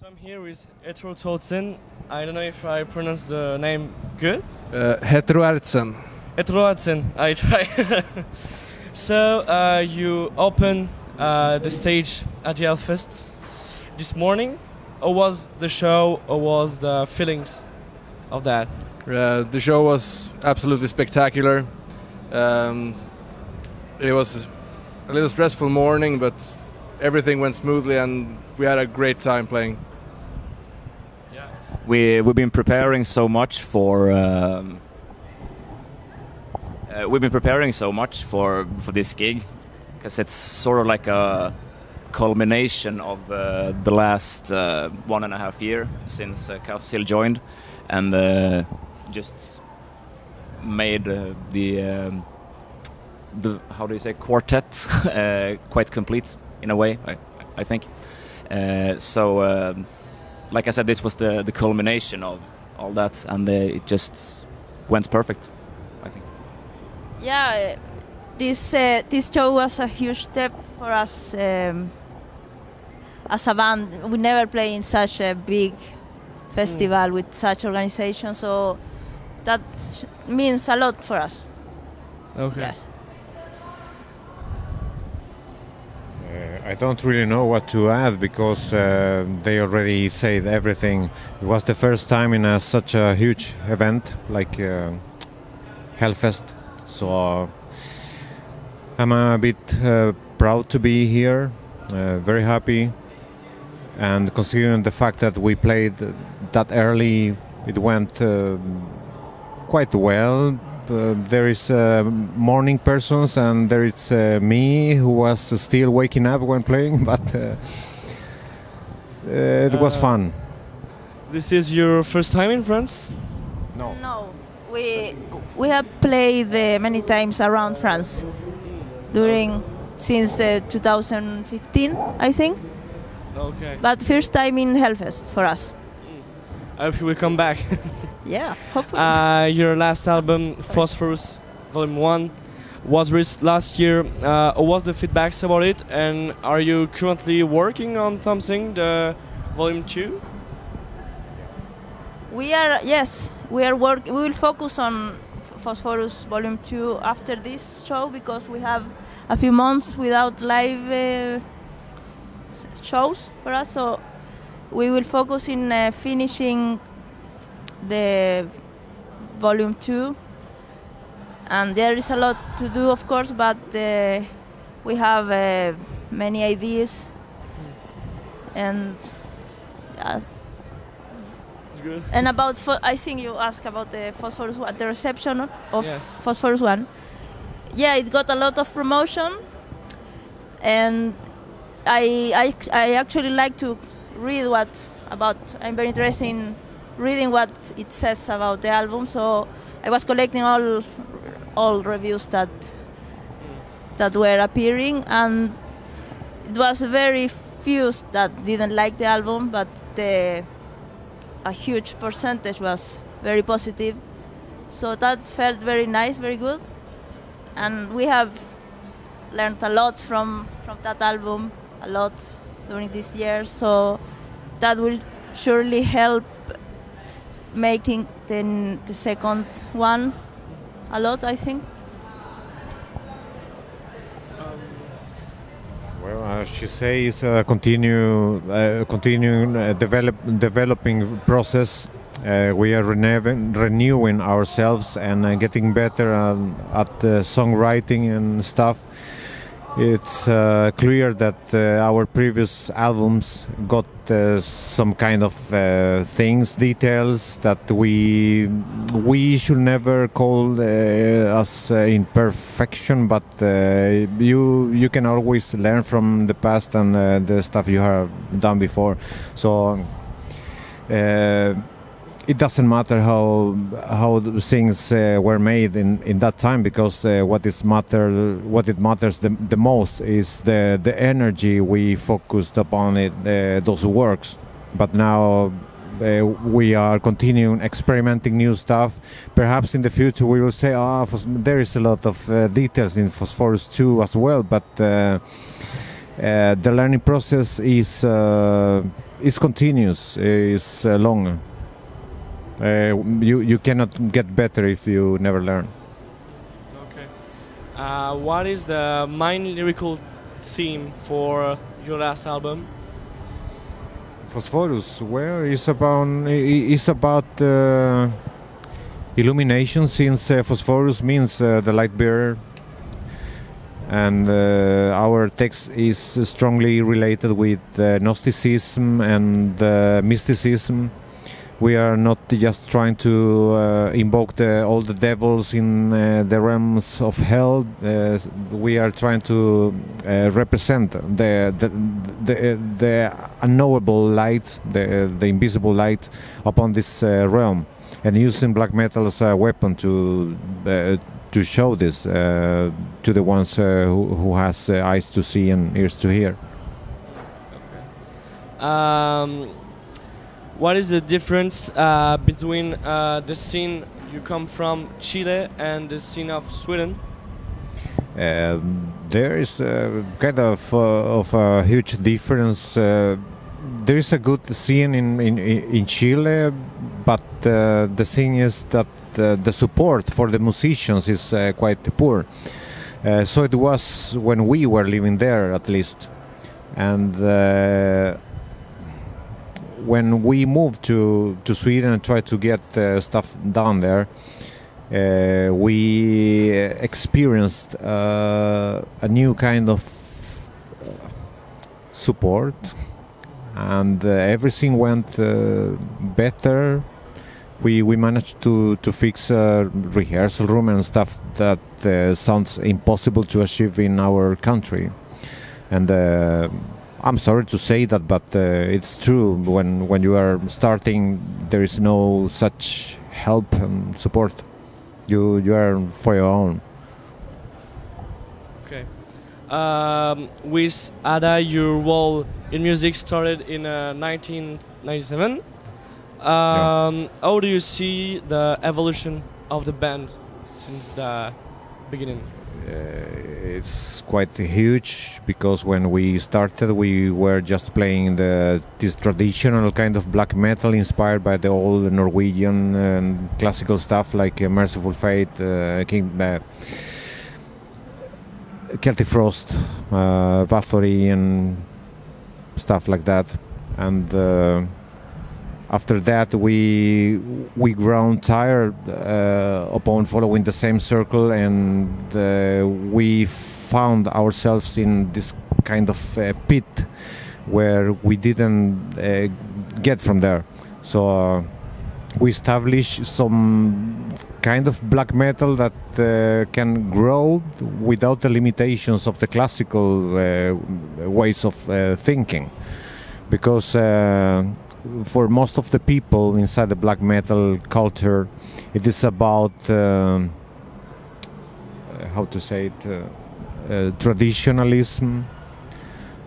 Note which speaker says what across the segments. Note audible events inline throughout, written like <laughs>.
Speaker 1: So I'm here with Etro Toltsen. I don't know if I pronounce the name good.
Speaker 2: Uh, Heteroertsen.
Speaker 1: Etro I try. <laughs> so uh, you open uh, the stage at the Hellfest this morning. Or was the show or was the feelings of that?
Speaker 2: Uh, the show was absolutely spectacular. Um, it was a little stressful morning, but everything went smoothly and we had a great time playing.
Speaker 3: Yeah. We we've been preparing so much for. Um, uh, we've been preparing so much for for this gig because it's sort of like a culmination of uh, the last uh, one and a half year since uh, Kafsil joined, and uh, just made uh, the um, the how do you say quartet <laughs> uh, quite complete in a way. I, I think uh, so. Um, like I said, this was the the culmination of all that, and it just went perfect. I think.
Speaker 4: Yeah, this uh, this show was a huge step for us um, as a band. We never played in such a big festival mm. with such organization, so that means a lot for us.
Speaker 1: Okay.
Speaker 4: Yes.
Speaker 5: Uh, I don't really know what to add because uh, they already said everything. It was the first time in a, such a huge event like uh, Hellfest, so uh, I'm a bit uh, proud to be here, uh, very happy, and considering the fact that we played that early, it went quite well. Uh, there is uh, morning persons and there is uh, me who was still waking up when playing, <laughs> but it was fun.
Speaker 1: This is your first time in France?
Speaker 5: No.
Speaker 4: No, we we have played many times around France during since 2015, I think.
Speaker 1: Okay.
Speaker 4: But first time in Hellfest for us.
Speaker 1: I hope you will come back. <laughs>
Speaker 4: Yeah, hopefully.
Speaker 1: Uh, your last album, Phosphorus Volume 1, was released last year. Uh, what was the feedbacks about it? And are you currently working on something, the Volume 2?
Speaker 4: We are, yes, we are work. We will focus on Phosphorus Volume 2 after this show because we have a few months without live uh, shows for us. So we will focus in uh, finishing the volume two. And there is a lot to do of course but uh, we have uh, many ideas. And. And about I think you asked about the phosphorus one the reception of
Speaker 1: yes.
Speaker 4: phosphorus one. Yeah it got a lot of promotion. And I, I, I actually like to read what about I'm very interested in reading what it says about the album. So I was collecting all all reviews that that were appearing, and it was very few that didn't like the album, but the a huge percentage was very positive. So that felt very nice, very good, and we have learned a lot from from that album, a lot during this year. So that will surely help making the, the second one a lot, I think.
Speaker 5: Well, as you say, it's a continue, uh, continuing uh, develop, developing process. Uh, we are renewing, renewing ourselves and uh, getting better at songwriting and stuff it's uh, clear that uh, our previous albums got uh, some kind of uh, things, details that we we should never call uh, us uh, imperfection, but you you can always learn from the past and the stuff you have done before. So it doesn't matter how how things uh, were made in, in that time because uh, what is matter what it matters the, the most is the the energy we focused upon it uh, those works but now uh, we are continuing experimenting new stuff perhaps in the future we will say oh there is a lot of uh, details in phosphorus 2 as well but uh, uh, the learning process is uh, is continuous, is uh, long. Uh, you you cannot get better if you never learn.
Speaker 1: Okay. Uh, what is the main lyrical theme for your last album?
Speaker 5: Phosphorus, where is about is about uh, illumination, since uh, phosphorus means uh, the light bearer, and uh, our text is strongly related with uh, Gnosticism and uh, mysticism. We are not just trying to uh, invoke the, all the devils in uh, the realms of hell. Uh, we are trying to uh, represent the the, the the unknowable light, the the invisible light upon this uh, realm, and using black metal as a weapon to uh, to show this to the ones who, who has eyes to see and ears to hear.
Speaker 1: Um, what is the difference uh, between uh, the scene you come from, Chile, and the scene of Sweden?
Speaker 5: Um, there is a kind of uh, of a huge difference. Uh, there is a good scene in in, in Chile, but uh, the thing is that the support for the musicians is quite poor. So it was when we were living there, at least, and when we moved to to Sweden and tried to get uh, stuff done there, uh, we experienced uh, a new kind of uh, support, and uh, everything went uh, better. We we managed to to fix a rehearsal room and stuff that sounds impossible to achieve in our country, and. I'm sorry to say that, but uh, it's true. When when you are starting, there is no such help and support. You you are for your own.
Speaker 1: Okay. Um, with Ada, your role in music started in uh, 1997. Um, How do you see the evolution of the band since the beginning?
Speaker 5: Uh, it's quite huge because when we started, we were just playing the this traditional kind of black metal inspired by the old Norwegian and classical stuff like uh, Mercyful Fate, uh, King. Uh, Celtic Frost, uh, Bathory, and stuff like that. And uh, after that, we we grown tired uh, upon following the same circle, and uh, we found ourselves in this kind of uh, pit where we didn't uh, get from there. So uh, we established some kind of black metal that uh, can grow without the limitations of the classical ways of thinking because for most of the people inside the black metal culture it is about um, uh, how to say it uh, uh, traditionalism.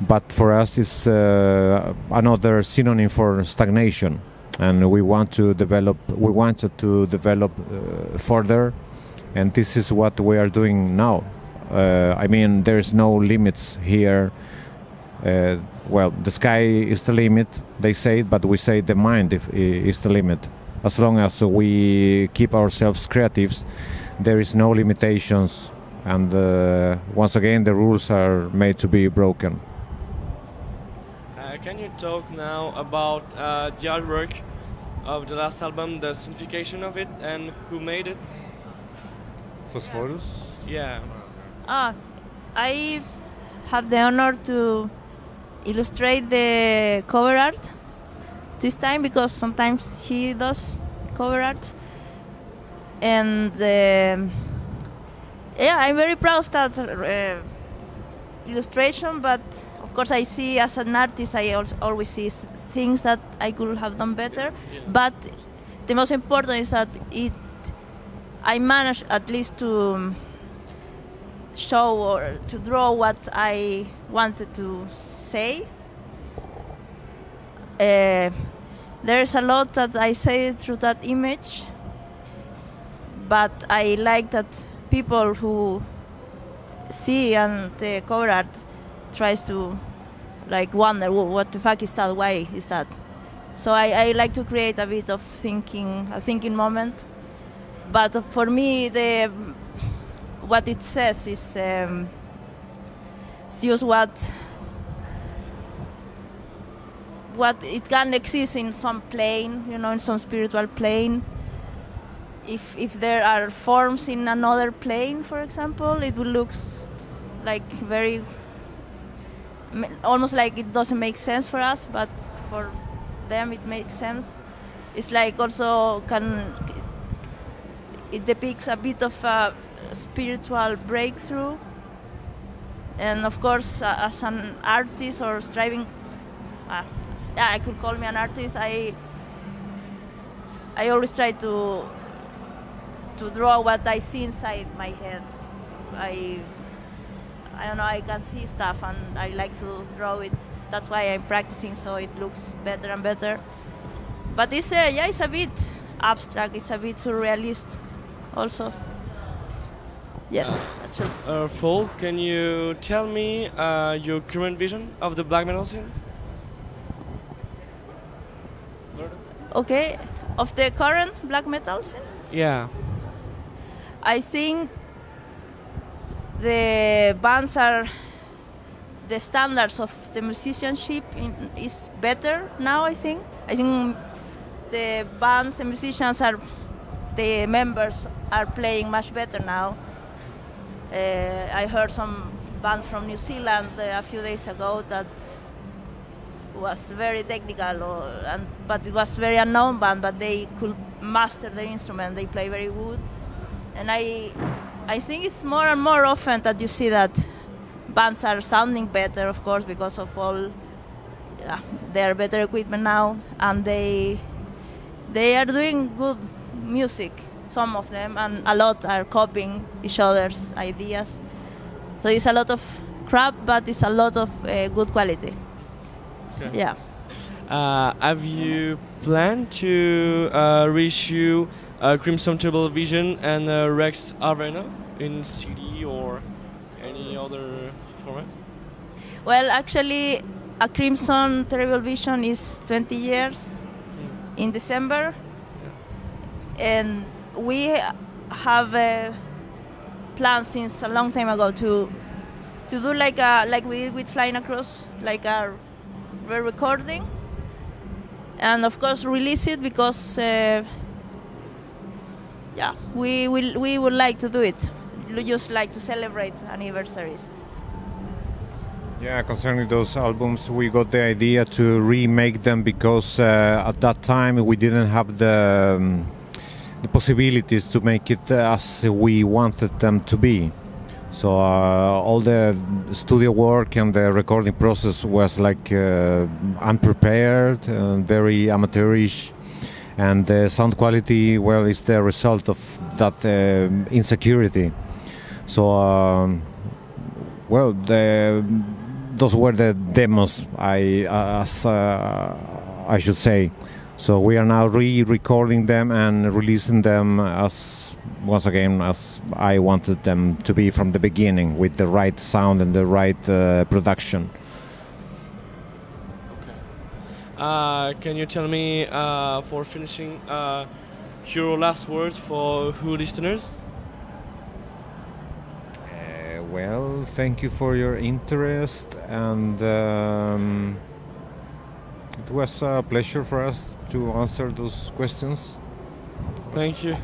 Speaker 5: But for us it's uh, another synonym for stagnation. And we want to develop we wanted to develop uh, further. And this is what we are doing now. Uh, i mean there's no limits here uh, well the sky is the limit they say but we say the mind if, is the limit as long as we keep ourselves creatives there is no limitations and uh, once again the rules are made to be broken
Speaker 1: Uh, can you talk now about uh, the artwork of the last album, the signification of it, and who made it?
Speaker 5: phosphorus
Speaker 1: Yeah.
Speaker 4: Ah, I have the honor to illustrate the cover art this time because sometimes he does cover art. And um yeah, I'm very proud of that uh, illustration, but of course, I see as an artist, I al- always see things that I could have done better. But the most important is that it, I managed at least to show or to draw what I wanted to say. Uh, there's a lot that I say through that image, but I like that people who see and the cover art tries to like wonder "Wha- what the fuck is that? Why is that? So I, I like to create a bit of thinking, a thinking moment. But for me, the what it says is um, just what what it can exist in some plane, you know, in some spiritual plane. If if there are forms in another plane, for example, it will look like very almost like it doesn't make sense for us, but for them it makes sense. It's like also can it depicts a bit of a spiritual breakthrough, and of course, uh, as an artist or striving, uh, I could call me an artist. I I always try to to draw what I see inside my head. I I don't know, I can see stuff and I like to draw it. That's why I'm practicing so it looks better and better. But it's uh, yeah, it's a bit abstract. It's a bit surrealist, also. Yes, that's true.
Speaker 1: Uh, Fall, can you tell me uh, your current vision of the black metal scene?
Speaker 4: Okay, of the current black metal scene,
Speaker 1: Yeah.
Speaker 4: I think the bands are the standards of the musicianship in, is better now. I think. I think the bands, the musicians are, the members are playing much better now. Uh, I heard some band from New Zealand uh, a few days ago that was very technical, or, and, but it was very unknown band, but they could master their instrument. They play very good, and I, I think it's more and more often that you see that bands are sounding better, of course, because of all yeah, their better equipment now, and they, they are doing good music. Some of them, and a lot are copying each other's ideas. So it's a lot of crap, but it's a lot of uh, good quality.
Speaker 1: Okay.
Speaker 4: Yeah.
Speaker 1: Uh, have you planned to uh, reissue uh, Crimson Television and uh, Rex Arena in CD or any other format?
Speaker 4: Well, actually, a Crimson Terrible Vision is 20 years in December, and we have plans since a long time ago to to do like a like we did with Flying Across, like a re-recording, and of course release it because uh, yeah, we will we would like to do it. We just like to celebrate anniversaries.
Speaker 5: Yeah, concerning those albums, we got the idea to remake them because uh, at that time we didn't have the um, the possibilities to make it as we wanted them to be. So uh, all the studio work and the recording process was like uh, unprepared, uh, very amateurish, and the sound quality, well, is the result of that um insecurity. So. Um, well, the, those were the demos, I as uh, I should say. So we are now re-recording them and releasing them as once again as I wanted them to be from the beginning, with the right sound and the right uh, production.
Speaker 1: Uh, can you tell me, uh, for finishing, uh, your last words for who listeners?
Speaker 5: Uh, well, thank you for your interest, and um, it was a pleasure for us to answer those questions.
Speaker 1: Thank you.